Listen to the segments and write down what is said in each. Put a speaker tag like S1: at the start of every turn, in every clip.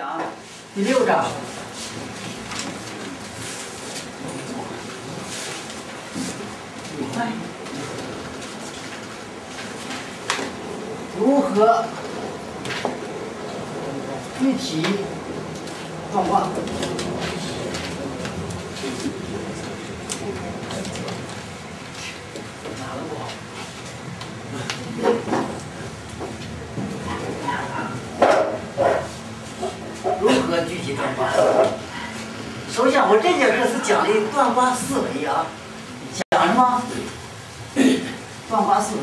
S1: 讲第六章。如何具体状况？哪个不好？如何具体转化？首先，我这节课是讲的断化思维啊，讲什么？断化思维。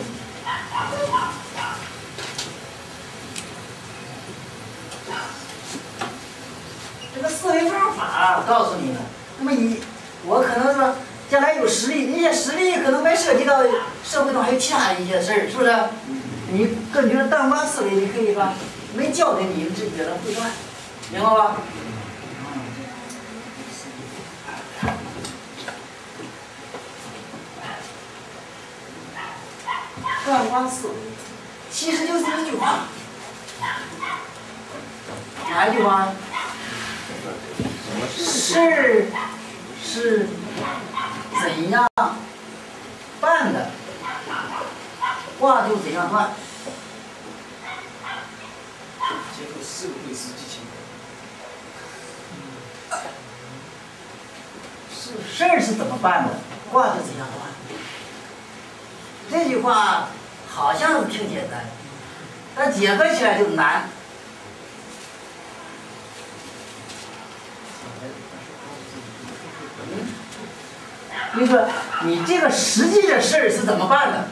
S1: 这个思维方法告诉你们。那么你，我可能说将来有实力，那些实力可能没涉及到社会中还有其他一些事儿，是不是？你根据断化思维，你可以说没教的你直接的会断，明白吧？断化思维其实就是一句话，哪一句话？事儿是怎样办的，话就怎样断。
S2: 结合社会实际情况。
S1: 事事儿是怎么办的，话就怎样断。这句话好像挺简单，但结合起来就难。你说，你这个实际的事儿是怎么办的？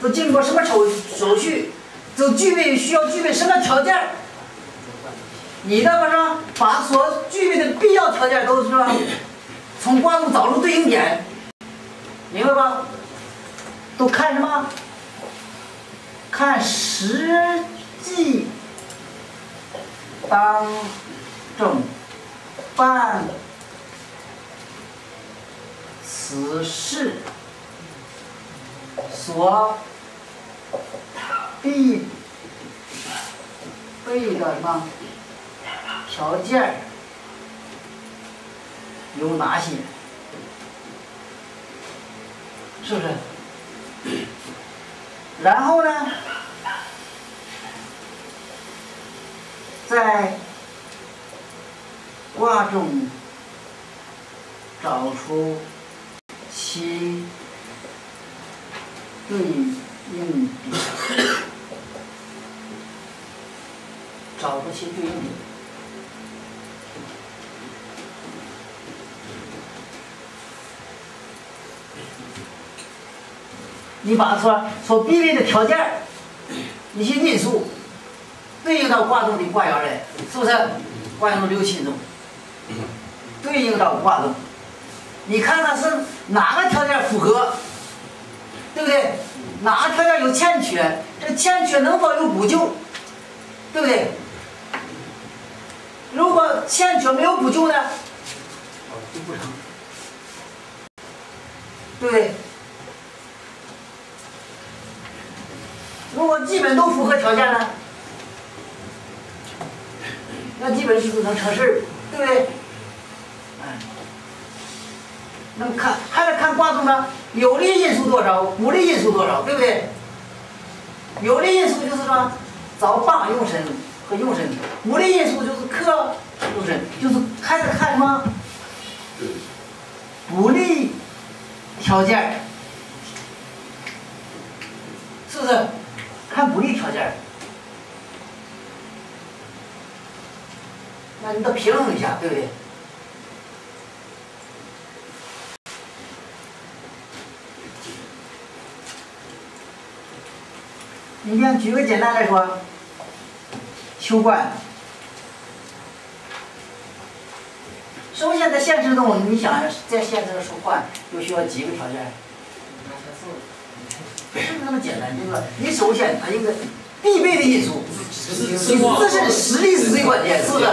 S1: 都经过什么手手续？都具备需要具备什么条件？你那么说把所具备的必要条件都是吧？从卦中找出对应点，明白吧？都看什么？看实际当中办此事所必备的什么条件有哪些？是不是？然后呢，在卦中找出其对应点，找出其对应点。你把说所必备的条件儿一些因素对应到卦中的卦爻来，是不是？卦爻中六亲中，对应到卦中，你看看是哪个条件符合，对不对？哪个条件有欠缺？这欠缺能否有补救？对不对？如果欠缺没有补救呢？就不成，对不对？如果基本都符合条件呢，那基本就是能成事儿，对不对？哎，那么看还得看卦中呢，有利因素多少，不利因素多少，对不对？有利因素就是说找帮用神和用神，不利因素就是克用神，就是还得看什么不利条件，是不是？看不利条件，那你得平衡一下，对不对？你看，举个简单来说，求官。首先在现实中，你想在现实中受官，又需要几个条件？不是那么简单，就是说，你首先它一个必备的因素，你自身实力是最关键，是不是？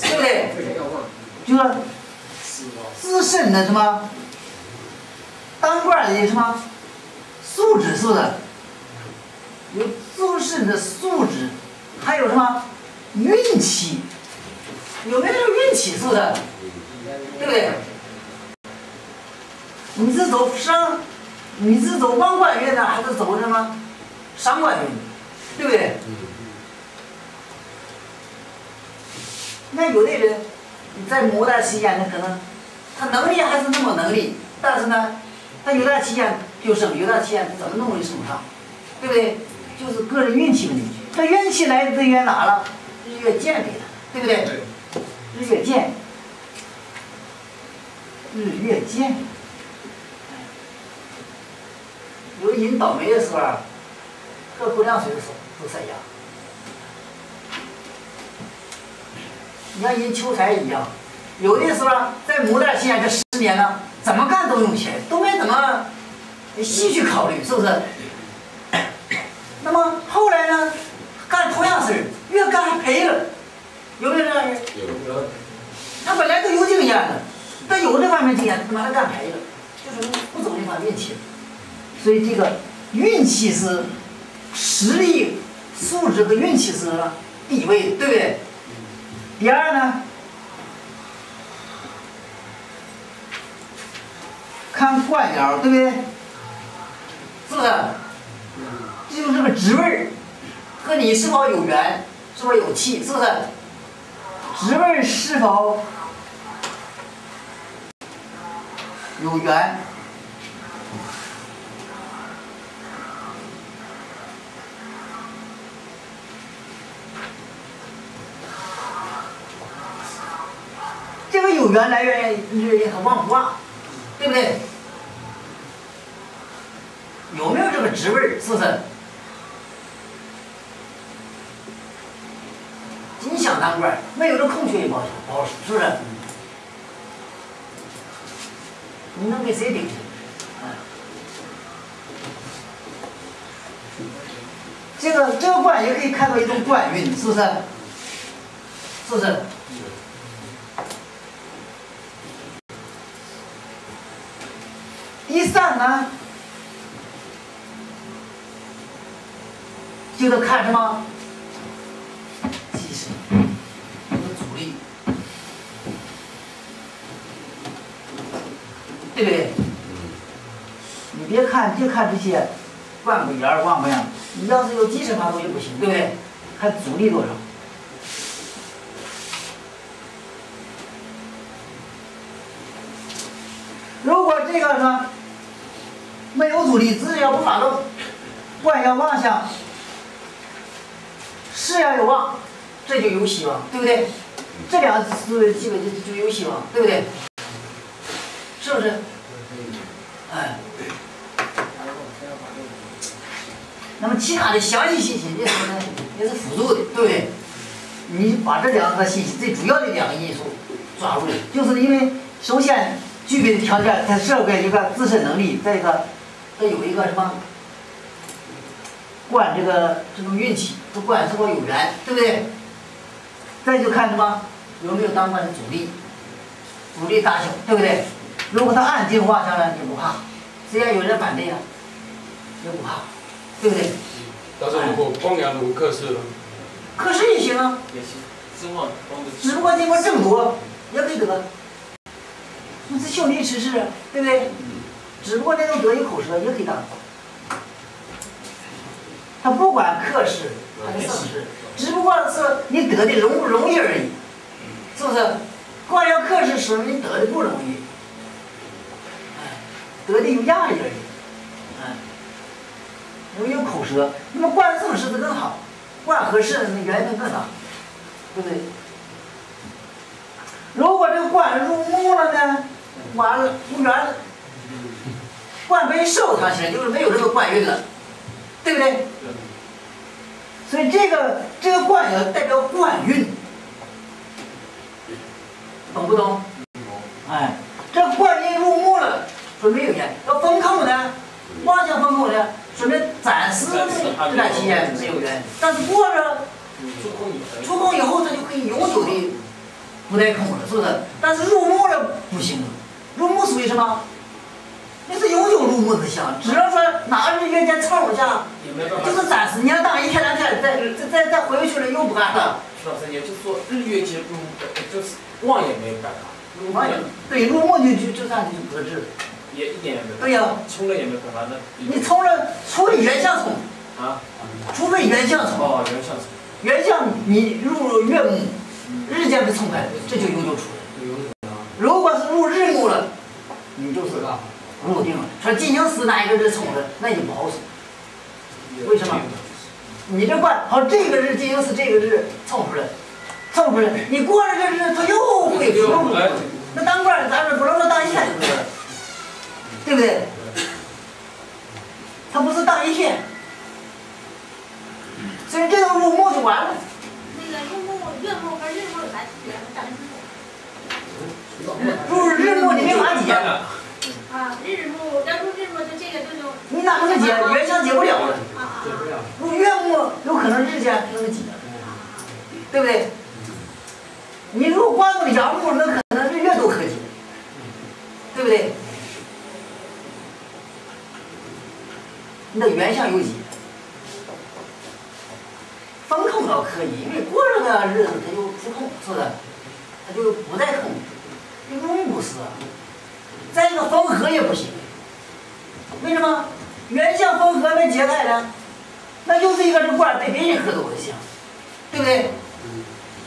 S1: 对不对？就说自身的什么当官的什么素质，是不是？有自身的素质，还有什么运气？有没有这个运气？是不是？对不对？你是走上，你是走王官运呢，还是走什么商官运？对不对？那有的人在某段时间呢，可能他能力还是那么能力，但是呢，他有段期间就升，有段期间怎么弄也升不上，对不对？就是个人运气问题。这运气来自于哪了？日月见给的，对不对？日月见，日月见。有人倒霉的时候，喝不凉水的时候都塞牙。你像人求财一样，有的时候在某段时间这十年呢，怎么干都用钱，都没怎么细去考虑，是不是？那么后来呢，干同样事儿，越干还赔了，有没有这样人？
S2: 有。
S1: 他本来都有经验的，但有这方面经验，他妈的干赔了，就是不走这方运气。所以这个运气是实力、素质和运气是第一位，对不对？第二呢，看官僚，对不对？是不是？这就是个职位儿，和你是否有缘，是否有气，是不是？职位是否有缘？这个有缘来源于和旺不旺，对不对？有没有这个职位儿？是不是？你想当官，没有这空缺也不好使不好使，是不是？你能给谁顶去？这个这个官也可以看作一种官运，是不是？是不是？第三呢，就得看什么？其实有阻力，对不对？你别看就看这些万不眼旺不样，你要是有基础法都也不行，对不对？看阻力多少。如果这个呢？没有阻力，只要不发动，官要旺相，事要有望，这就有希望，对不对？这两个思维基本就就有希望，对不对？是不是？哎。那么其他的详细信息，也是也是辅助的，对不对？你把这两个信息最主要的两个因素抓住，就是因为首先具备的条件，它社会一个自身能力，再一个。他有一个什么管这个这种运气，不管是否有缘，对不对？再就看什么有没有当官的阻力，阻力大小，对不对？如果他暗地旺相了，你不怕；只要有人反对啊，也不怕，对不对？
S3: 但是如果光阳如克氏呢？
S1: 克氏也行啊。
S2: 也行，正旺
S1: 只不过经过争夺也可以得，那是兄弟之事，对不对？只不过那种得意口舌也可以当，他不管克氏还是胜氏，只不过是你得的容不容易而已，是不是？光要克氏时，你得的不容易，得的有压力而已，哎，因为有口舌。那么冠胜氏的更好，冠和氏那缘分更大，对不对？如果这个冠入木了呢，完了无缘了。官被受他起来，就是没有这个冠运了，对不对？所以这个这个冠要代表官运，懂不懂？哎，这官运入木了，说没有缘。要封口呢，妄想封口呢，说明暂时这段期间没有缘，但是过了出宫以后，他就可以永久的不带空了，是不是？但是入木了不行，入木属于什么？你是永久入木之相，只要说哪日月间凑一下，就是暂时，你要当一天两天，再再再再回去了又不干了，
S2: 老师，也就是说日月间入，就是旺也没有办法，入
S1: 完
S2: 也
S1: 对入木就就就算就搁置了。
S2: 也一点也没有办法，
S1: 对呀、
S2: 冲了也没有办法，那
S1: 你冲了，除非原相冲，
S2: 啊，
S1: 除非原相冲，
S2: 哦，原相冲，
S1: 原相你入月木，日间被冲开，这就永久出来。如果是入日木了，你就是入定了。说进行死哪一个是冲着，那就不好说。为什么你这卦好，这个日金星死这个日冲出来，冲出来，你过了这日它又会出来。那当官的咱们不能说当一天就对了，对不对？他不是当一天，所以这个入木就完了。
S4: 那个入木、月木和日木有啥区别？我讲清楚。
S1: 入日木你没法解，
S4: 啊，日木要入日木就这个就就。
S1: 你哪能解？原相解不了了。
S4: 啊啊啊！
S1: 入月木有可能日间能解，对不对？你入光木阳木，那可能日月都可解，对不对？你的原相有解，风控倒可以，因为过这个日子它就出空，是不是？它就不再空。这木不是，再一个风合也不行，为什么？原相风合被解开了。那就是一个这官被别人喝走的香，对不对？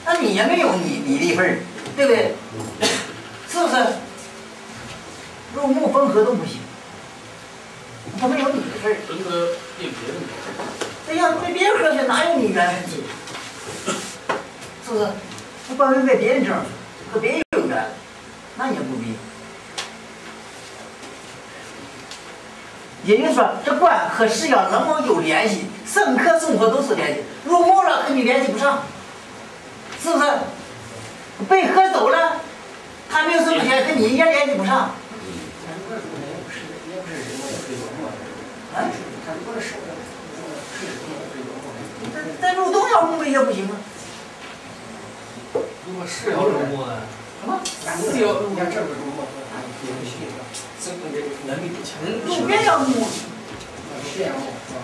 S1: 那你也没有你你的份儿，对不对？是不是？入木风合都不行，他没有你的份儿。
S3: 分割变别人的，
S1: 对呀，被别人喝去哪有你缘分去？是不是？那官位被别人挣，和别人有缘，那也不必。也就是说，这官和事要能否有联系？生克生活都是联系，入墓了和你联系不上，是不是？被合走了，他没有什么钱，跟你也联系不上。啊？再入东要木也不行啊？
S5: 如果是要入木呢？
S1: 什么？
S2: 是有
S5: 你看这个入木，
S2: 这个能力不强，
S1: 入边要木，
S5: 是这样木是吧？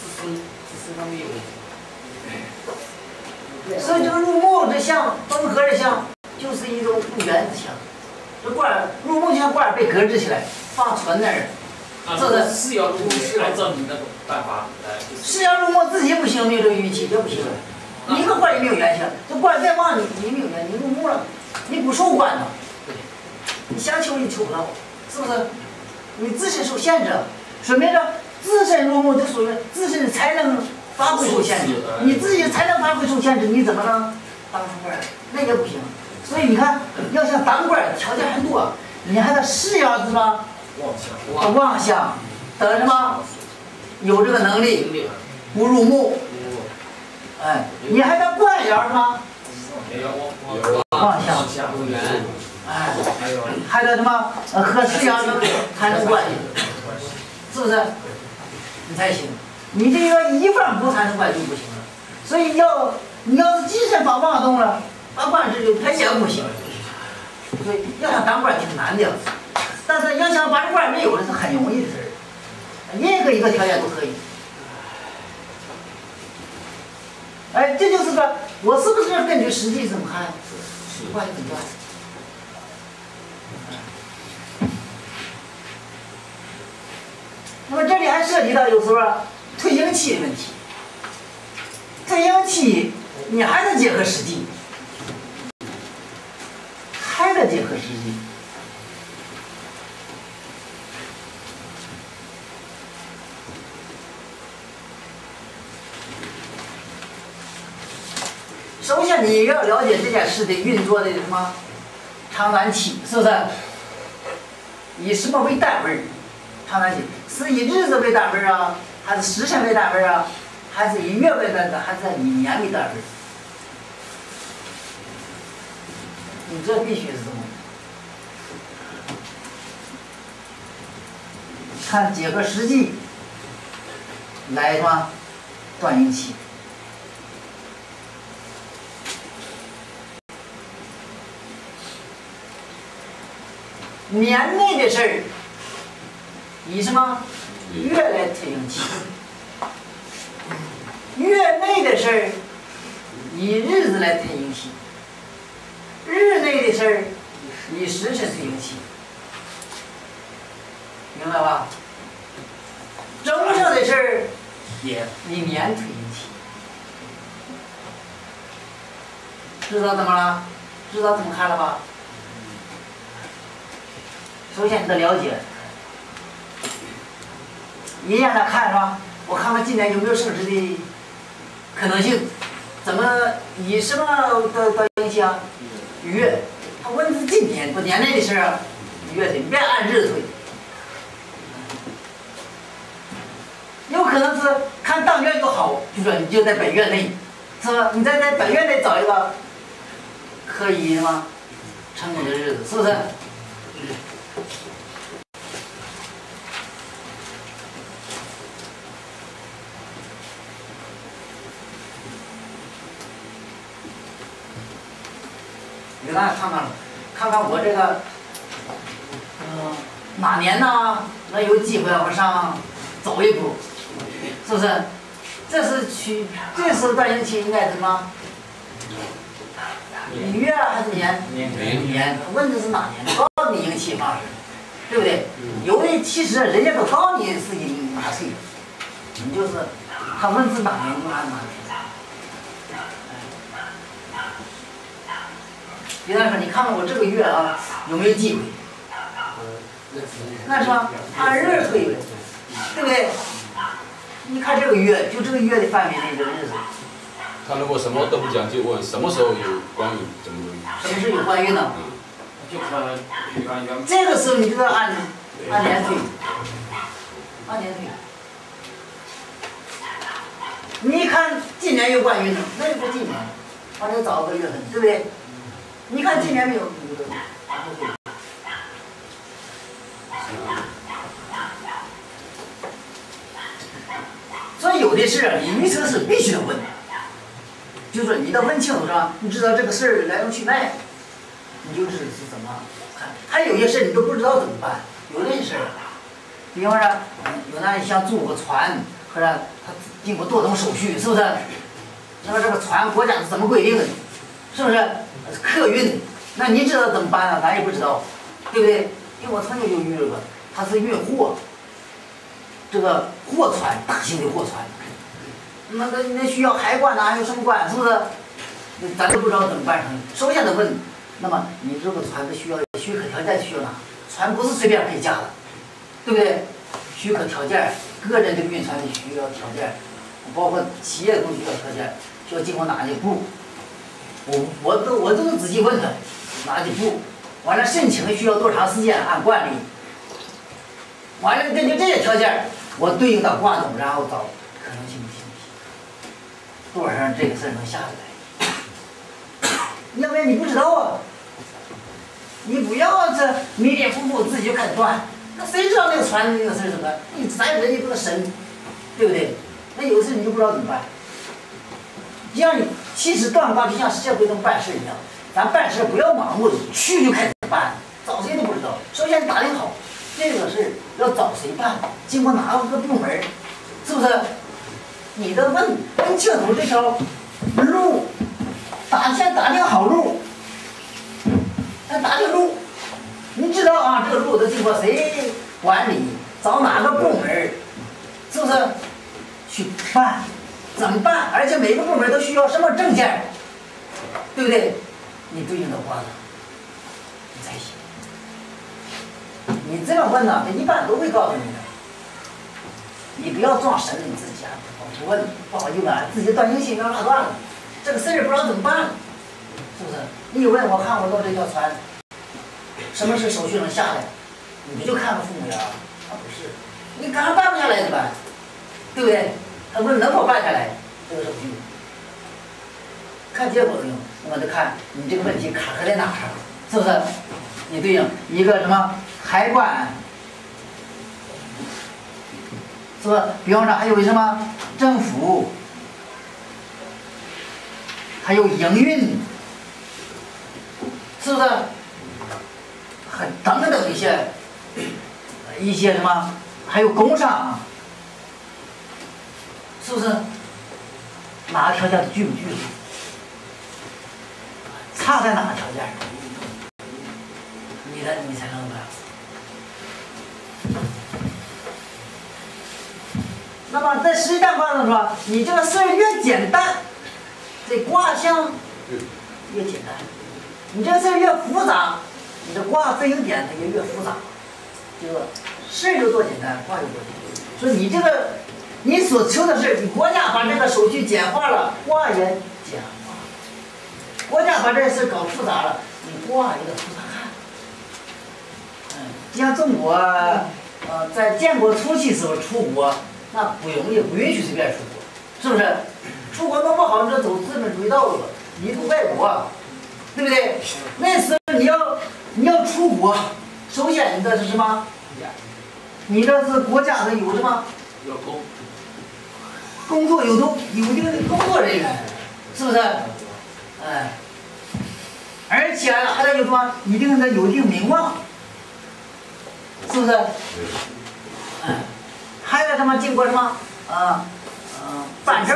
S2: 自身自身方面有
S1: 所以这个入木这相，风合这相，就是一种不圆之相。这罐儿入木像罐儿被搁置起来，放存那儿。
S2: 啊，这个是要入是按照你那种办法来，是
S1: 要入木自己不行，没有这个运气也不行。一个罐也没有原相，这罐再旺你，你没有原，你入木了，你不受官了。你想求你求不到，是不是？你自身受限制，说明着自身入木就属于自身才能发挥受限制，你自己才能发挥受限制，你怎么能？当上官儿？那也不行。所以你看，要想当官儿，条件很多，你还得是要什么
S2: 妄想
S1: 妄想，得什么有这个能力，不入木，哎，你还得官要什么
S2: 没有
S3: 有
S1: 妄想，
S2: 妄想
S1: 哎，
S2: 还
S1: 得什么呃和是要能产生关系，是不是？你才行。你这个一方不产生关系就不行了。所以要你要是精神发妄动了，把官这就他也不行。所以要想当官挺难的，但是要想把这官没有了是很容易的事儿，任何一个条件都可以。哎，这就是说我是不是根据实际怎么看？关系怎么办？那么这里还涉及到有时候退行期的问题。退行期你还得结合实际，还得结合实际。首先你要了解这件事的运作的什么长短期，是不是？以什么为单位儿？长短期是以日子为单位啊，还是时辰为单位啊，还是以月为单位，还是以年为单位？你这必须是这么。看结合实际来什么断运期。年内的事儿，以什么月来推行期；月内的事儿，以日子来推影气，日内的事儿以时辰推影气，明白吧？周上的事儿也以年推影气，知道怎么了？知道怎么看了吧？首先你得了解，你让他看是吧？我看看今年有没有升值的可能性。怎么以什么的的影响？月，他问的是今天不年内的事啊，月推，你别按日推。有可能是看当月就好，就说你就在本月内，是吧？你在在本月内找一个可以吗成功的日子，是不是？看看，看看我这个，嗯、哪年呢？能有机会往上走一步，是不是？这是去，这是断应期应该什么？你月还是年？
S2: 年
S1: 年。问的是哪年？告诉你应期嘛是，对不对？有的其实人家都告诉你是应哪岁，你就是他问是哪年，你就按哪年。比方说，你看看我这个月啊，有没有机会？那是吧？按日推，对不对？你看这个月，就这个月的范围内的日子，
S3: 他如果什么都不讲，就问什么时候有官运，怎么
S1: 什么时候有官运呢？
S2: 就可能按原
S1: 这个时候你就要按按年推，按年推。你看今年有官运呢，那就不今年，完了找个月份，对不对？你看今年没有？所以有的事啊，你预测是必须得问的，就说你得问清楚是吧？你知道这个事儿来龙去脉，你就是是怎么看。还有些事你都不知道怎么办，有的事儿，比方说有那想租个船，或者他经过多种手续，是不是？那么这个船国家是怎么规定的？是不是？客运，那你知道怎么办呢？咱也不知道，对不对？因为我曾经就遇到过，他是运货。这个货船，大型的货船，那个那需要海关呐，还有什么关，是不是？那咱都不知道怎么办成。首先得问，那么你这个船的需要许可条件需要哪？船不是随便可以驾的，对不对？许可条件，个人的运船的需要条件，包括企业都需要条件，需要经过哪些步？我我都我都仔细问他，哪几步？完了申请需要多长时间？按惯例。完了根据这些条件。我对应到挂钟，然后找可能性的信息，多少人这个事儿能下得来？要不然你不知道啊！你不要这迷迷糊糊自己就开始断，那谁知道那个船那个事儿怎么？你咱人也不能神，对不对？那有事你就不知道怎么办。就像你其实断卦就像社会中办事一样，咱办事不要盲目的去就开始办，找谁都不知道。首先打听好。这个事要找谁办？经过哪个部门？是不是？你得问问清楚这条路，打先打听好路，先打听路。你知道啊，这个路都经过谁管理？找哪个部门？是不是？去办，怎么办？而且每个部门都需要什么证件？对不对？你对应的话，你才行。你这样问呢，他一般都会告诉你的。你不要装神了，你自己啊，不问，不好意思啊，自己断定性要拉断了，这个事儿不知道怎么办，是不是？你一问我看我到这条船，什么是手续能下来？你就看个父母呀，他不是，你刚办不下来怎么办？对不对？他问能否办下来这个手续？看结果不用，那么就看你这个问题卡壳在哪儿，是不是？你对应一个什么？海关是吧？比方说还有什么政府，还有营运，是不是？还等等一些一些什么？还有工商，是不是？哪个条件具不具？差在哪个条件？你的你才能办。那么在实战卦中说，你这个事儿越简单，这卦象越简单；你这个事儿越复杂，你的卦分应点它就越复杂。这个事儿有多简单，卦有多简单。所以你这个你所求的是，你国家把这个手续简化了，卦也简化；国家把这事搞复杂了，你卦也得复杂看。嗯，像中国，呃，在建国初期时候出国。那不容易，不允许随便出国，是不是？出国弄不好，你就走资本主义道路，迷途外国，对不对？那时候你要你要出国，首先你这是什么？你这是国家的有什么？
S5: 有工，
S1: 工作有都有一定的工作人员，是不是？哎，而且还得有什么？一定的有一定名望，是不是？哎。还有什么经过什么呃呃办证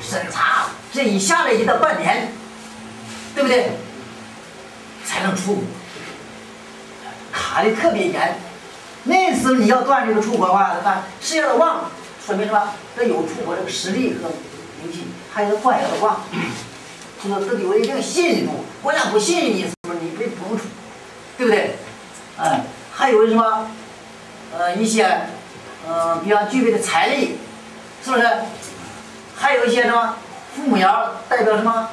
S1: 审查，这一下来也得半年，对不对？才能出国，卡的特别严。那时候你要断这个出国的话，那事业的旺，说明什么？这有出国这个实力和名气，还有官员的旺，就是这有一定信誉度。国家不信任你，是不是你没不用出，对不对？嗯，还有什么？呃，一些。嗯，比较具备的财力，是不是？还有一些什么父母爻代表什么？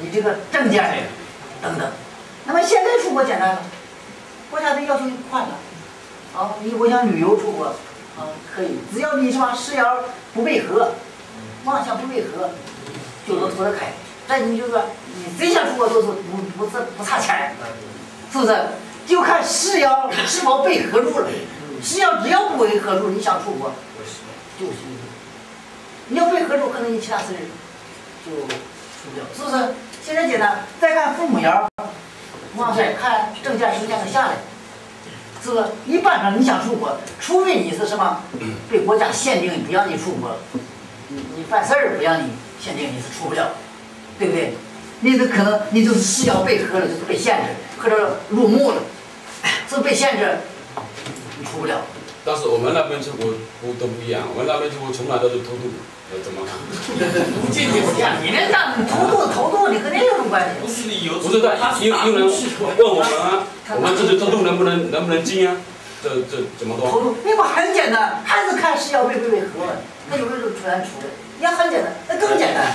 S1: 你这个证件等等。那么现在出国简单了，国家的要求宽了。啊，你我想旅游出国，啊，可以，只要你是吧事爻不被合，妄想不被合，就能脱得开。但你就说，你谁想出国都是不不不不差钱，是不是？就看事爻是否被合住了。只要只要不被合住，你想出国，就行。你要被合住，可能你其他事就出不了，是不是？现在简单，再看父母爻，往下看证件时间的下来，是不是？一般上你想出国，除非你是什么被国家限定不让你出国，你你犯事儿不让你限定你是出不了，对不对？你这可能你就是事要被合了，就是被限制，或者入墓了，是被限制。你出不了，
S3: 但是我们那边出国不都不一样，我们那边出国从来都是偷渡，呃，怎么看？
S1: 不进去不讲，你那让偷渡偷渡，你和那有什么关系？
S5: 不是理由，
S3: 不是的，有有人问我们啊，我们这次偷渡能不能能不能进啊？这这怎么
S1: 偷渡？那不很简单，还是看是要被被被合，那有没有突然出来？也很简单，那更简单。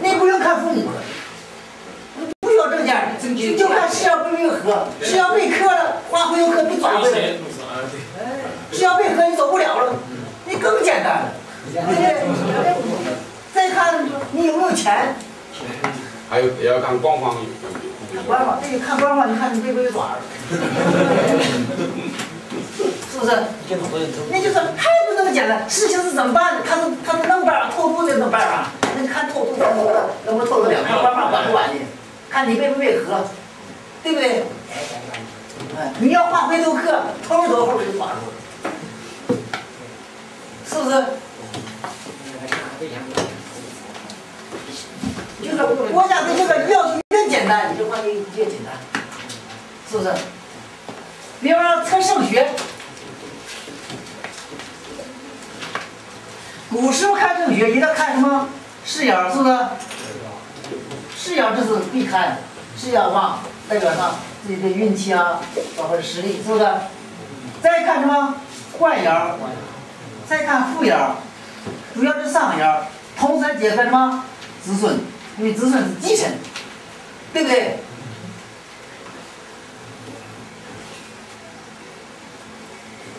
S1: 那不用看父母了。证件，就看是要被没合，是要被磕了，花回头客被抓回来。是要被磕，你走不了了，你更简单？再看你有没有钱。
S3: 还有也要看官方。
S1: 官方，这个看官方，你看你被不被抓了。是不是？那就是还不那么简单，事情是怎么办的？他是他是能办法透度的能办法，那你看透度能不能能不能透得了？看官方管不管的？看你配不配合，对不对？哎，你要换回头客，头儿多后边就抓住了，是不是？国家的这个要求越简单，你这话就越简单，是不是？比方说测升学，古时候看升学，一定要看什么？视野，是不是？是要这是必看，是要旺，代表上自己的运气啊，包括实力，是不是？再看什么官爻，再看副爻，主要是上爻，同时结合什么子孙，因为子孙是继承，对不对？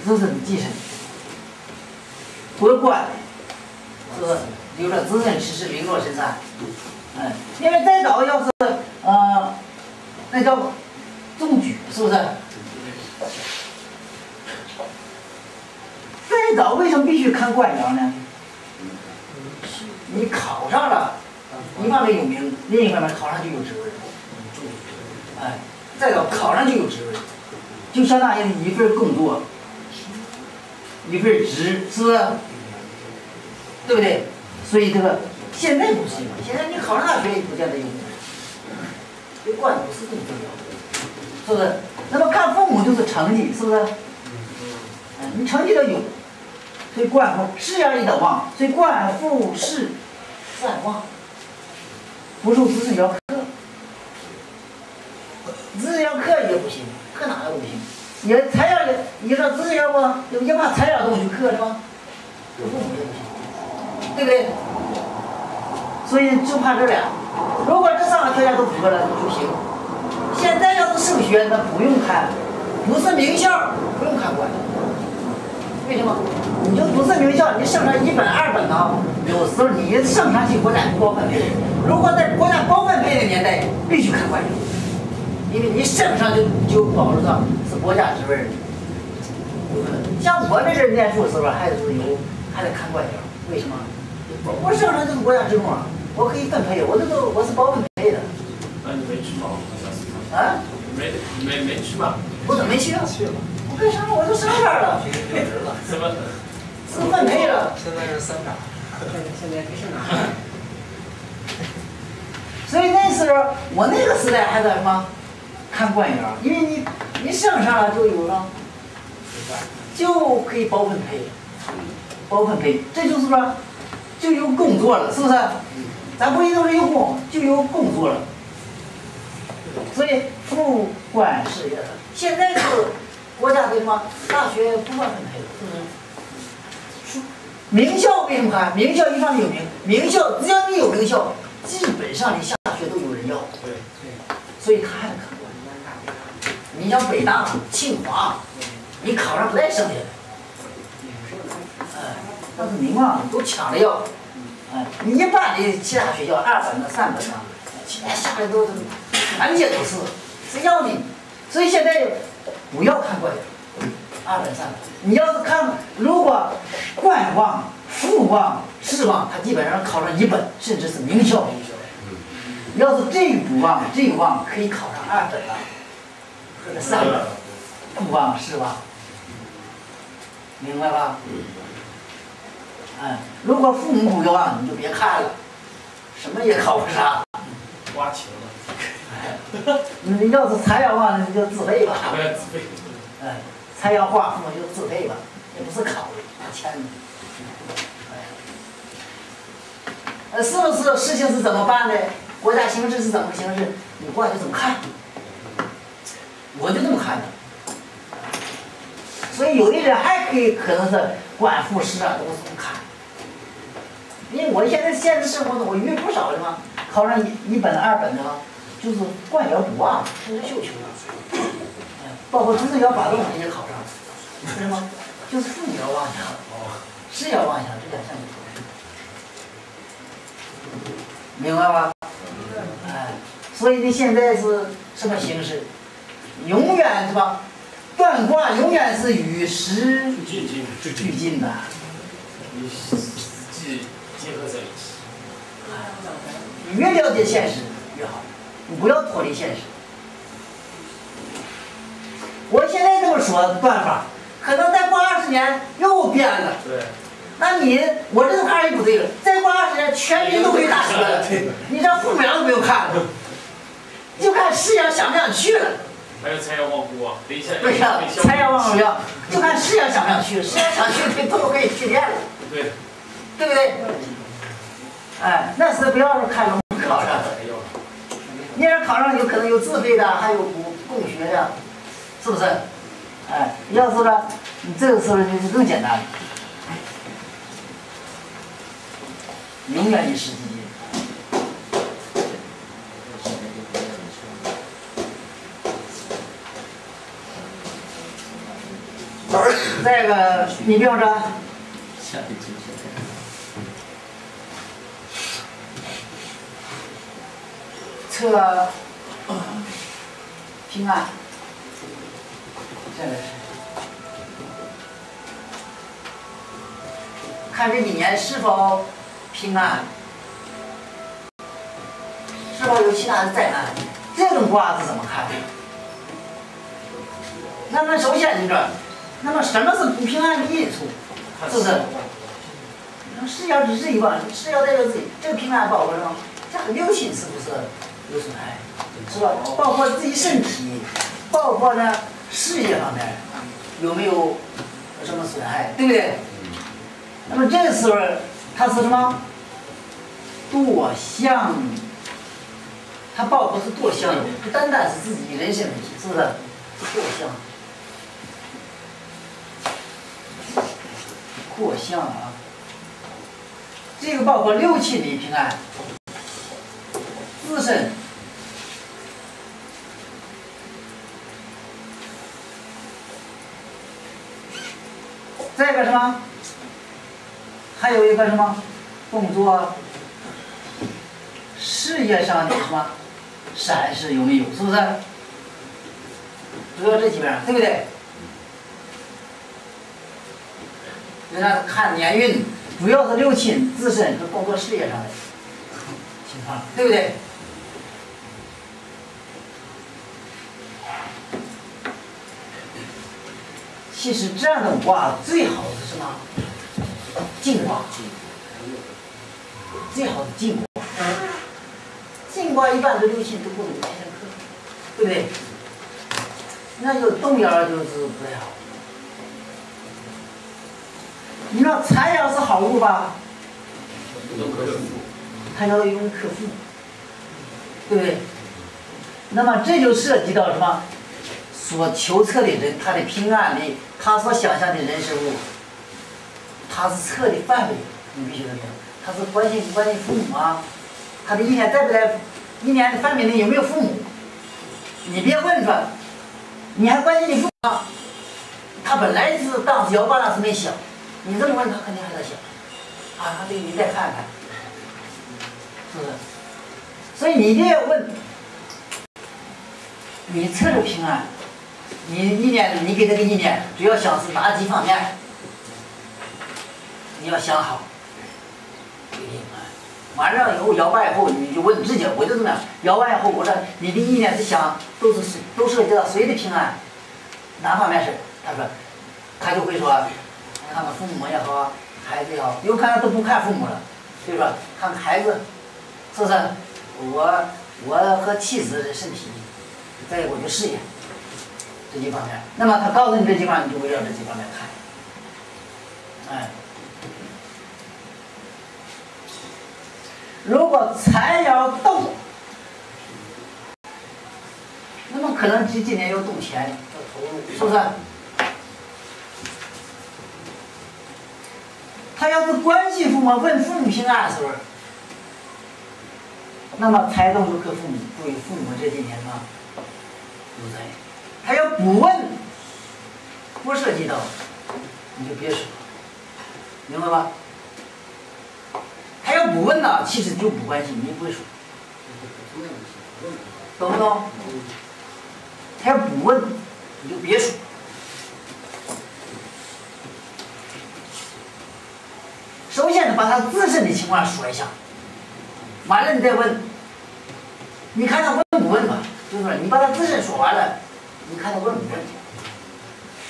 S1: 子孙继承，夺官，是不是？比如说子孙其实名落神山。哎，因为再早要是，呃，那叫中举，是不是？再早为什么必须看官僚呢？你考上了，一方面有名，另一方面考上就有职位。哎，再早考上就有职位，就相当于一份工作，一份职，是不是？对不对？所以这个。现在不是，现在你考上大学也不见得有名。这官不是最重要的，是不是？那么看父母就是成绩，是不是？嗯，你成绩得有，所以官父事业一等旺，所以官父事善旺，不受子孙要克，子孙要克也不行，课哪个不行？也材料也，你说子孙要不，有一把材料东西课是吧？对不对？所以就怕这俩，如果这三个条件都符合了就行。现在要是升学，那不用看，不是名校不用看官。为什么？你就不是名校，你升上一本二本呢，有时候你升上去国家包分配。如果在国家包分配的年代，必须看官员，因为你升上就就保证上是国家职位像我这阵念书的时候，还是有还得看官员，为什么？我升上就是国家职工啊，我可以分配，我这个我是包分配的。
S3: 那你没去吗？
S1: 啊？
S3: 没没没去吗？
S1: 我怎么没去啊？
S5: 去了，
S1: 我干啥？我都上班了，
S5: 学习调职了，
S3: 什么？
S1: 是分配了。
S5: 现在是三长。
S2: 现在不是哪？
S1: 所以那时候我那个时代还在什么看官员，因为你你升上了就有了，就可以包分配，包分配，这就是说就有工作了，是不是？咱不一定是有工，就有工作了。所以副官事业的，现在是国家的什么大学不管分配了，是不是？名校为什么？名校一方面有名，名校只要你有名校，基本上你下大学都有人要。
S3: 对对
S1: 所以他还得考。你像北大、清华，你考上不带剩下的。哎，但是名望都抢着要。哎，你一般的其他学校二本的、三本的，全下来都是满街都是，谁要你？所以现在不要看官，二本、三本。你要是看，如果官旺、父旺、士旺，他基本上考上一本，甚至是名校。要是这不旺，这旺可以考上二本了，或者三本，不旺是旺，明白吧？哎，如果父母不旺，你就别看了，什么也考不上。
S3: 花钱，
S1: 你要是财要旺，你就自费吧。
S3: 不要自费。
S1: 哎，财要旺，父母就自费吧，也不是考的，拿钱呃，是不是事情是怎么办的？国家形势是怎么个形势？你过来就怎么看？我就这么看的。所以有的人还可以可能是官复试啊，都是这么看。因为我现在现实生活中，我遇不少的嘛，考上一一本二本的，就是官员不啊，这是绣球了。哎，包括知识要法动也考上了，为什么？就是父母要妄想，是要妄想，这两项就考上。明白吧？哎，所以你现在是什么形式？永远是吧？断卦永远是与时
S3: 最近最
S1: 俱进的。
S3: 与际结合在一起。
S1: 你越了解现实越好，你不要脱离现实。我现在这么说办法，可能再过二十年又变了。
S3: 对。
S1: 那你我这个话也不对了，再过二十年全民都可以大学了，你这父母都不用看了，就看市阳想不想去了。
S3: 还有财要旺夫啊，等一下。
S1: 对呀，财要旺夫呀，就看市阳想不想去，市阳想去可都可以去练了，
S3: 对。
S1: 对不对？哎，那是不要是看能考上，你要考上有可能有自费的，还有补供学的，是不是？哎，要是呢你这个时候就是更简单了。永远与时俱进。再一个，你比方说，测平安，这个是看这一年是否平安，是否有其他的灾难？这种卦是怎么看的？那么首先你说，那么什么是不平安的因素？是不是？那是要是一万，是要代表自己这个平安包括什么？这很流行是不是有损害？是吧？包括自己身体，包括呢事业方面有没有什么损害，对不对？那么这时候它是什么？多项，它包括是多项的，不单单是自己人身问题，是不是？多项，多项啊。这个包括六亲的平安，自身。再一个什么？还有一个什么工作？事业上的什么闪失有没有？是不是？主要这几边，对不对？人家看年运，主要是六亲自身和工作事业上的情况，对不对？其实这样的卦最好的是什么？静卦，最好的静卦。静卦一般的六亲都不能天天克，对不对？那就动摇就是不太好。你说财爻是好物吧？它要用克父，对不对？那么这就涉及到什么？所求测的人，他的平安的，他所想象的人事物，他是测的范围，你必须得懂。他是关心不关心父母啊？他的一年在不在？一年的范围内有没有父母？你别问他，你还关心你父母？他本来是当时摇卦那时没想，你这么问他肯定还在想，啊，这个你再看看，是不是？所以你一定要问，你测的平安。你意念，你给这个意念，主要想是哪几方面？你要想好。完了以后摇完以后，你就问自己，我就这么样。摇完以后，我说你的意念是想，都是谁都涉及到谁的平安？哪方面事？他说，他就会说，看看父母也好，孩子也好，有可能都不看父母了，所以说？看孩子，是不是？我我和妻子的身体，再一个就事业。这几方面，那么他告诉你这几方面，你就围绕这几方面看。哎，如果财要动，那么可能这今年要动钱，是不是？他要是关心父母、问父母平安的时候，那么财动就克父母，注意父母这几年啊，有灾。他要不问，不涉及到，你就别说，明白吧？他要不问呢，其实就不关心，你不会说，懂不懂？他要不问，你就别说。首先，把他自身的情况说一下，完了你再问，你看他问不问吧？就是你把他自身说完了。你看他问不问？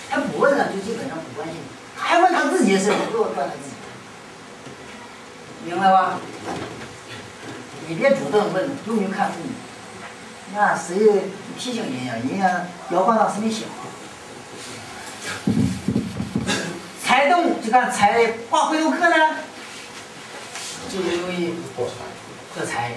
S1: 他不问了，就基本上不关心。他还问他自己的事，不要断他自己。明白吧？你别主动问，用不用看父母？那谁提醒人家？人家姚光当时没想。财动就看财挂回头客呢，就是容易破财。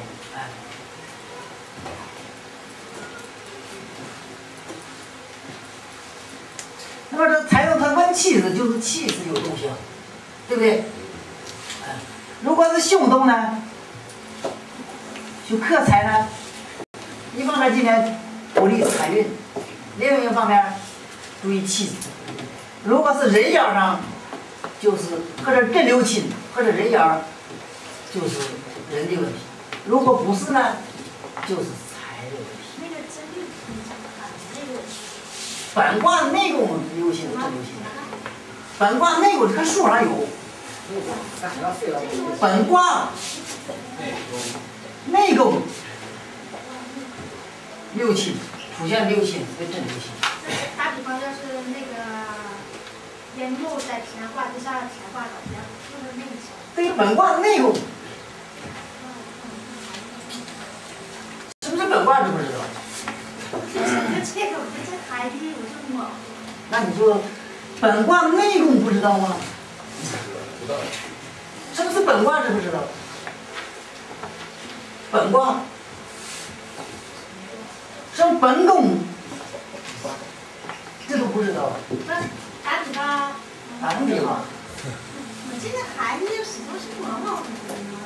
S1: 那么这财动他问气子，就是气是有动性，对不对？如果是凶动呢，就克财呢，一方面今年不利财运，另一方面注意气子。如果是人爻上，就是或者镇六亲，或者人爻，就是人的问题；如果不是呢，就是财的问题。那个震六亲那个。本卦内功流行，真流行。本卦内功，你看书上有。本卦内功六亲出现六亲这真六亲。
S4: 打比方，要是那个寅木在乾卦之下，乾卦怎么样？就是那个。
S1: 对本卦内功。是不是本卦？是不知道？
S4: 海底有这么
S1: 那你说本卦内功不知道吗？
S3: 不知道。
S1: 什么是本卦知不知道？本卦，像本宫，这都不知道。
S4: 那打比方，
S1: 打什么比方？
S4: 我记得孩子有许多是文化这是在哪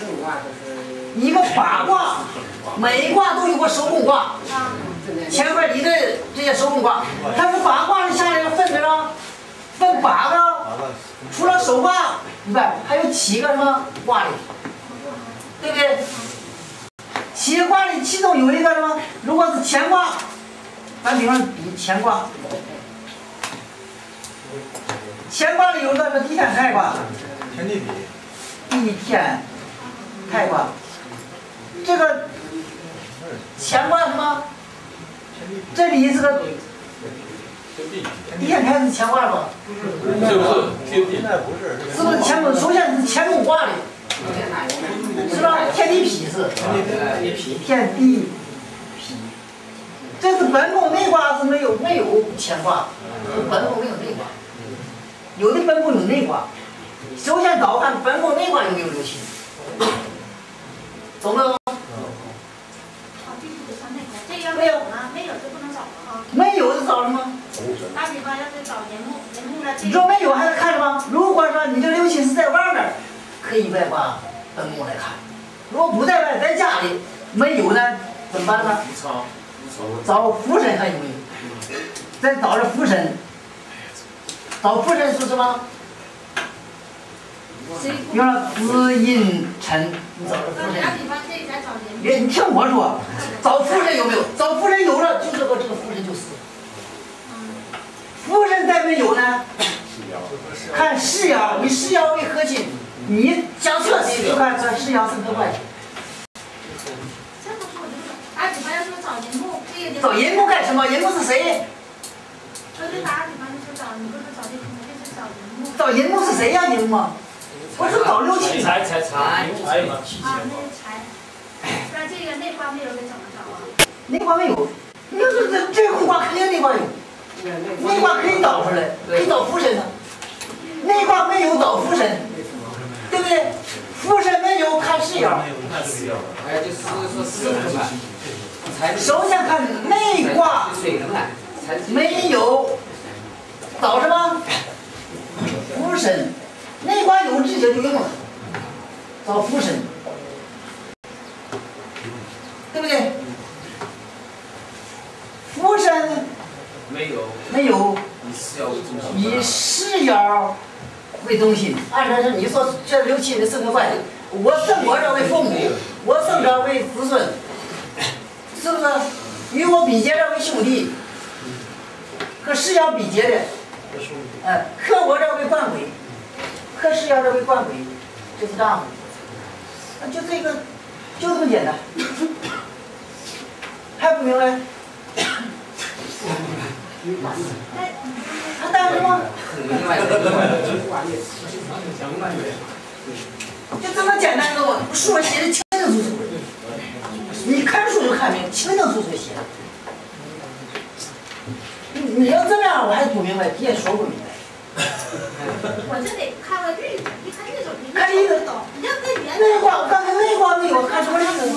S4: 里？
S2: 正卦就是
S1: 一个八卦，每一卦都有个手工卦，
S4: 啊，
S1: 前边一对这些手工卦，它是八卦的下来分的了，分八个，除了手卦以外，还有七个什么卦里，对不对？七个卦里，其中有一个什么？如果是乾卦，咱比方比乾卦，乾卦里有个是地天泰卦，
S5: 天地比，
S1: 地天泰卦，这个乾卦什么？这里是个
S3: 天地，
S1: 地天泰是乾卦吧？
S3: 是不是天地
S5: 现？在不是，
S1: 是不是乾宫？首先是乾宫卦的，是吧？天地痞是天地痞，这是本宫内卦是没有没有乾卦，本宫没有内卦，有的本宫有内卦。首先搞看本宫内卦有没有流星，懂没有？
S4: 哦，必须得上那个，这要没有呢，没有就不能找了哈。
S1: 没有就找什么？
S4: 打比方要是找人木，人木呢，
S1: 你说没有还得看什么？如果说你这六亲是在外面，可以外挂本宫来看；如果不在外，在家里没有呢，怎么办呢？
S2: 超
S1: 找福神看有没有，再找着福神，找福神是什么？
S4: 谁
S1: 比方说子寅辰，你找着福神
S4: 打。比方这里再找人，
S1: 别，你听我说，找夫人有没有？找夫人有了，就这个这个夫人就死了。福神再没有呢？看世爻，以世爻为核心，你想测谁就看这世爻生。
S4: 这不说我就找。打比方要说找人木，这个人
S1: 找寅木干什么？寅木是谁？
S4: 我就打比方就是找，你不是找这个，就是找人
S1: 是谁呀？寅木吗？我是找六七。
S2: 财财财财嘛，
S4: 啊，那是财。不然这个内卦没有人怎么找啊？
S1: 内卦没有，你要是这这宫卦肯定内卦有，内卦可以导出来，可以导福神呢。内卦没有导福神，对不对？福神没有看世爻。
S6: 还有就是说生的嘛，财
S1: 首先看内卦
S6: 水
S1: 没有导什么？福神。内卦有直接就用了，找福神，对不对？福神
S6: 没有。
S1: 没有。
S6: 以四爻为中心，
S1: 以事爻为中心，按照是你说这六亲的生克关系，我生我者为父母，我生者为子孙，是不是？与我比劫者为兄弟，和世爻比劫的，哎，克我者为官鬼，克世爻者为官鬼，就是这样，就这个，就这么简单，还不明白？还带什么？
S6: 另外的
S1: 就这么简单的我书写的清清楚楚，你看书就看明，清清楚楚写的。你你要这样，我还不明白，别说不明白。
S4: 我这得看个日子，一看日子，你
S1: 看日子
S4: 懂。你要跟别
S1: 内卦，刚才内卦没有，看什么例子？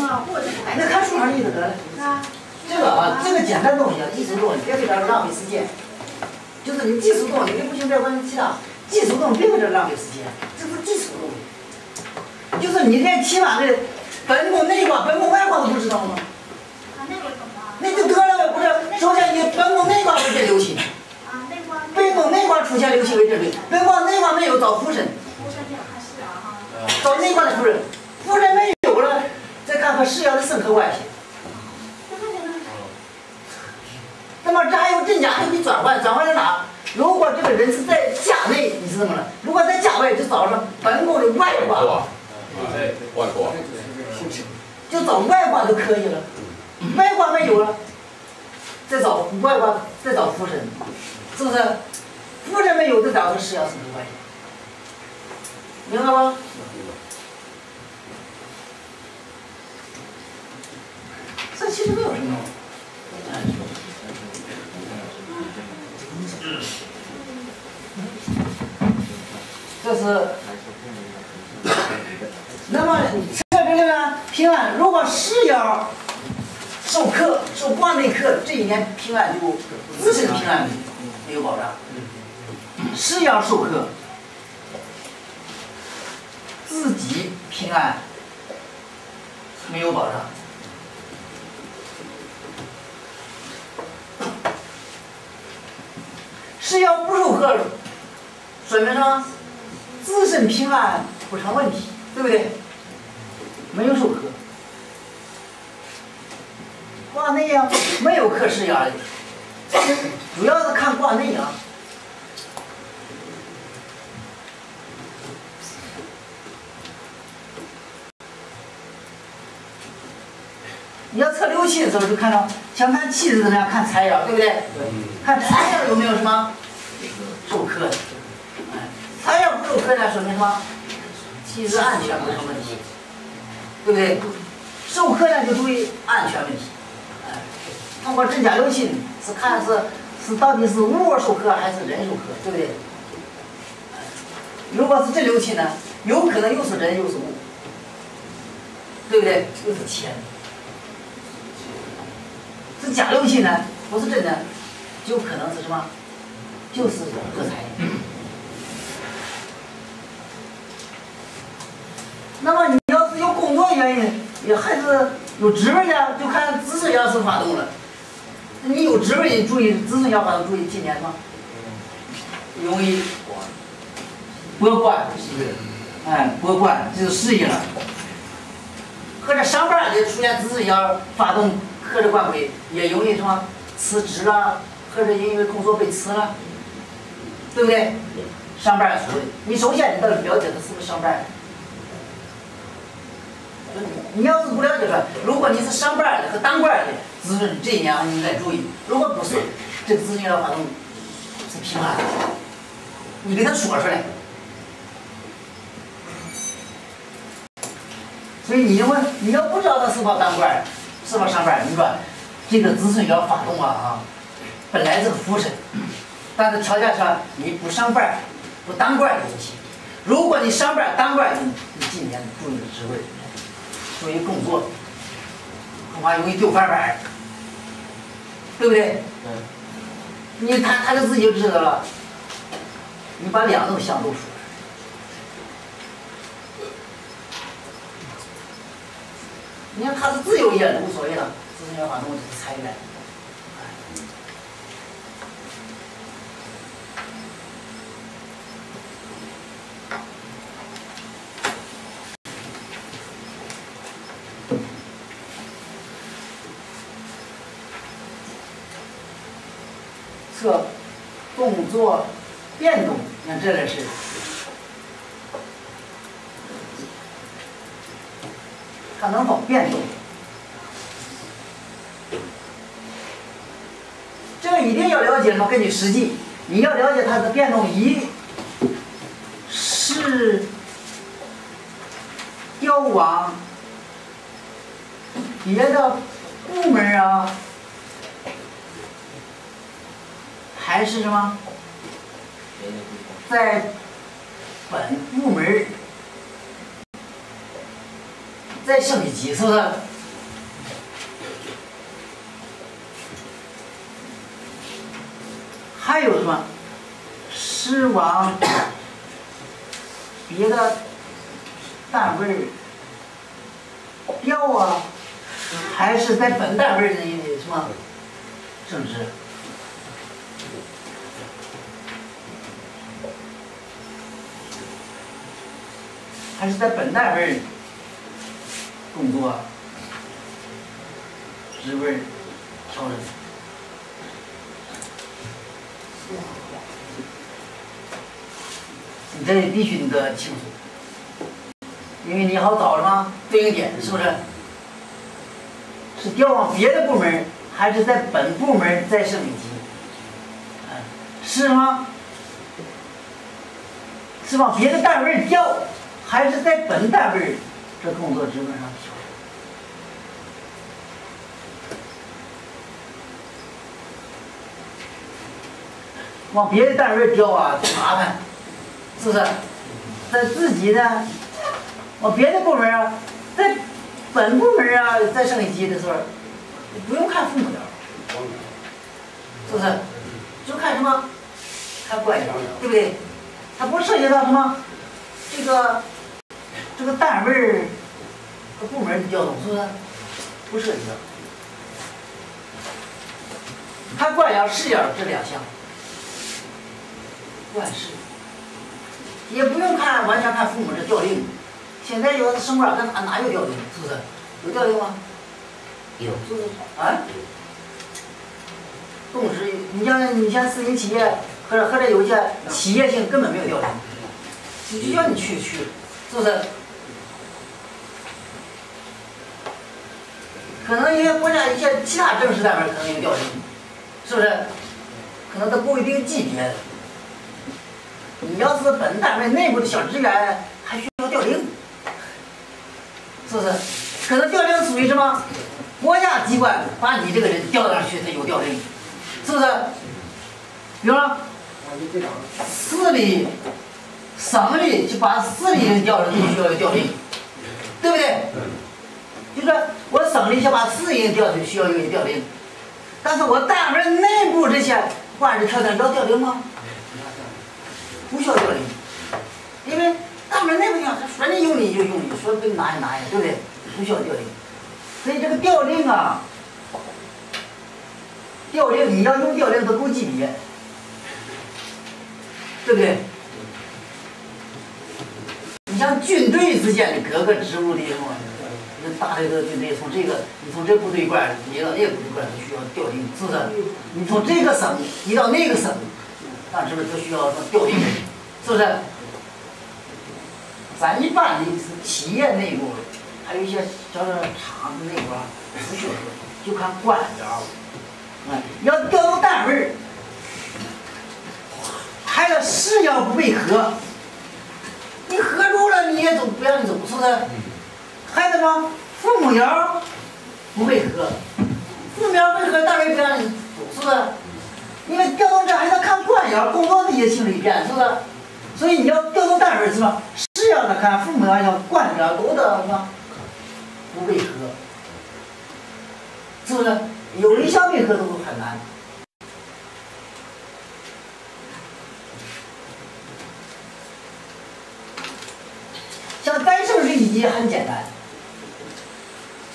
S1: 那看书上意思得了。
S4: 啊。
S1: 这个啊，这个简单东西啊，技术东西，别给这浪费时间。就是你技术东西，你不行别管其他，技术东西别搁这浪费时间，这是技术东西。就是你连起码的本宫内卦、本宫外卦都不知道吗？
S4: 啊，那个懂啊。
S1: 那就得了，不是？首先你本宫内卦为这流本宫内卦出现流星为这对，本宫内关没有找福神，
S4: 不是没有看世爻哈。
S1: 找内关的夫人，夫人没有了，再看看世爻的生克关系。那么这还有真假，还可以转换，转换在哪？如果这个人是在家内，你是怎么了？如果在家外，就找上本宫的外卦，
S3: 哎，外挂，
S1: 就找外挂就可以了。外挂没有了，再找外挂，再找福神，是不是？夫人们有的找的是要什么关系？明白吗？这其实没有什么。这是。那么，这个呢？平安，如果是要受克受卦内克，这一年平安就自身平安。有保障。是要授课，自己平安没有保障。是要不授课，说明什么？自身平安不成问题，对不对？没有受克，卦内呀没有克世爻的，主要是看卦内啊。你要测六气的时候，就看到想看气是怎么样，看财爻，对不对？看财爻有没有什么受克的？哎，财爻不受克呢，说明什么？气质安全不成问题，对不对？受克呢就注意安全问题。哎，通过真假六亲是看是是到底是物受克还是人受克，对不对？如果是真六亲呢，有可能又是人又是物，对不对？又是钱。是假六亲呢，不是真的，就可能是什么？就是合财。那么你要是有工作原因，也还是有职位的，就看子孙爻是发动了。你有职位，注意子孙要发动，注意今年吗？容易博官，哎，博官就是事业了。或者上班的出现子孙要发动。或者官贵也容易什么辞职了，或者因为工作被辞了，对不对？上班族，你首先你得了解他是不是上班。你要是不了解说，如果你是上班的和当官的，子孙这一年你应该注意。如果不是，这个子孙要发动是平安的，你给他说出来。所以你问，你要不知道他是否当官。是否上班？你说这个子孙要发动啊啊！本来是个福神，但是条件上你不上班、不当官的问题。如果你上班当官，你你今年注意职位，注意工作，恐怕容易丢饭碗，对不对？嗯。你他他就自己就知道了。你把两种相都说。你看他是自由业，无所谓了，自身要发动就是财源。测做变动，你看这个是。它能否变动？这个一定要了解什么？根据实际，你要了解它的变动，一是调往别的部门啊，还是什么在本部门？再升一级，是不是？还有什么？是往别的单位调啊？还是在本单位的什么升职？还是在本单位？工作职位调整，你这必须得清楚，因为你好找什么对应点，是不是？是调往别的部门，还是在本部门再升一级？是吗？是往别的单位调，还是在本单位？这工作基本上，往别的单位调啊，麻烦，是不是？在自己呢，我别的部门啊，在本部门啊，在升一级的时候，不用看父母的，是不是？就看什么？看官员，对不对？它不涉及到什么这个这个单位儿和部门的调动，是不是？不涉及到。看官员、事员这两项，官事，也不用看完全看父母的调令。现在有的生活跟哪哪有调令？是不是？有调令吗？
S6: 有。
S1: 是不是？啊？动时，你像你像私营企业，或者或者有一些企业性根本没有调令，就叫你去去，是不是？可能一些国家一些其他正式单位可能有调令，是不是？可能都不一定级别的。你要是本单位内部的小职员，还需要调令，是不是？可能调令属于什么？国家机关把你这个人调上去，他有调令。是不是？比如说，市里、省里就把市里人调人，就需要调令，对不对？就是我省里想把四人调去，需要有一调兵。但是我单位内部这些管理条件要调兵吗？不需要调兵，因为单位内部讲，他说你用你就用你，说给你拿就拿呀，对不对？不需要调兵。所以这个调令啊。调令，你要用调令都够级别，对不对？你像军队之间的各个职务的什么，大的这个军队从这个，你从这部队过来，你到那个部队管，都需要调令，是不是？你从这个省移到那个省，那是不是都需要调令？是不是？咱一般的企业内部，还有一些叫做厂子内部，不需要就看官僚。啊，要调动单位儿，还要事要不配合，你合住了你也走不让你走，是不是？还得么？父母要不会合，父母要配合，单位不让你，是不是？因为调动这还得看官员工作的一些性质变，是不是？所以你要调动单位儿是吧？是要的看，父母要要官员都得什么？不会合，是不是？有一项配合都很难，像单胜这一级很简单，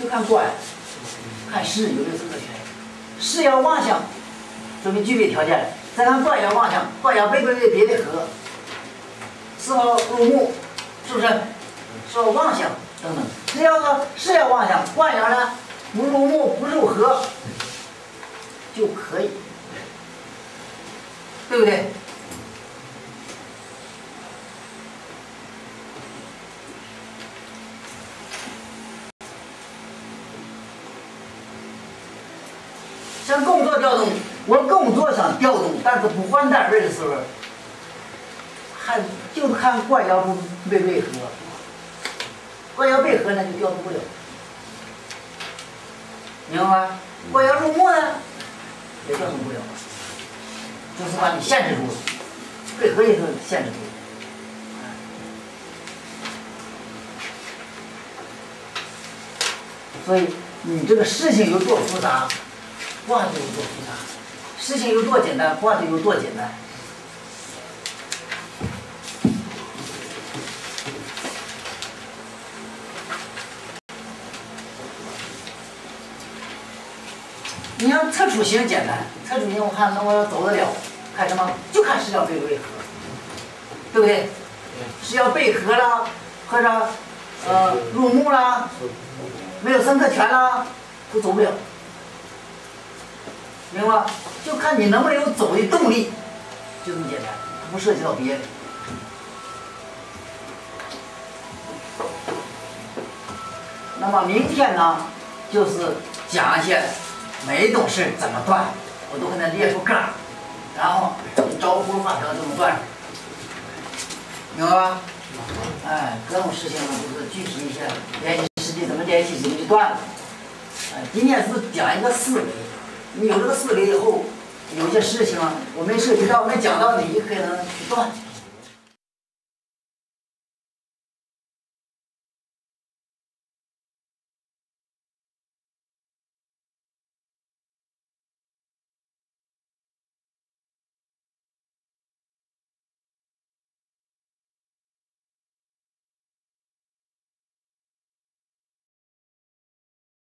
S1: 就看官，看事有没有资格权，事要妄想，说明具备条件；再看官要妄想，官要背不配别的合，是否入目，是不是？是否妄想等等，只要说事要妄想，官要呢？不入目不入合就可以，对不对？像工作调动，我工作想调动，但是不换单位的时候，还就看官窑不没配合，官窑配合那就调动不了。明白吗？官窑入目呢，也调动不了，就是把你限制住了，配合也是限制住了。所以你这个事情有多复杂，话就有多复杂；事情有多简单，话就有多简单。你要测出行简单，测出行我看能我走得了，看什么？就看是要被配合，对不对？是要背合了，或者呃入目了，没有生特权了，都走不了，明白吧？就看你能不能有走的动力，就这么简单，不涉及到别的。那么明天呢，就是讲一些。每一种事怎么断，我都给他列出个，然后招呼法条怎么断，明白吧？哎，各种事情呢，就是具体一些，联系实际怎么联系怎么就断了。哎，今天是讲一个思维，你有这个思维以后，有些事情啊，我没涉及到，没讲到，你就可能去断。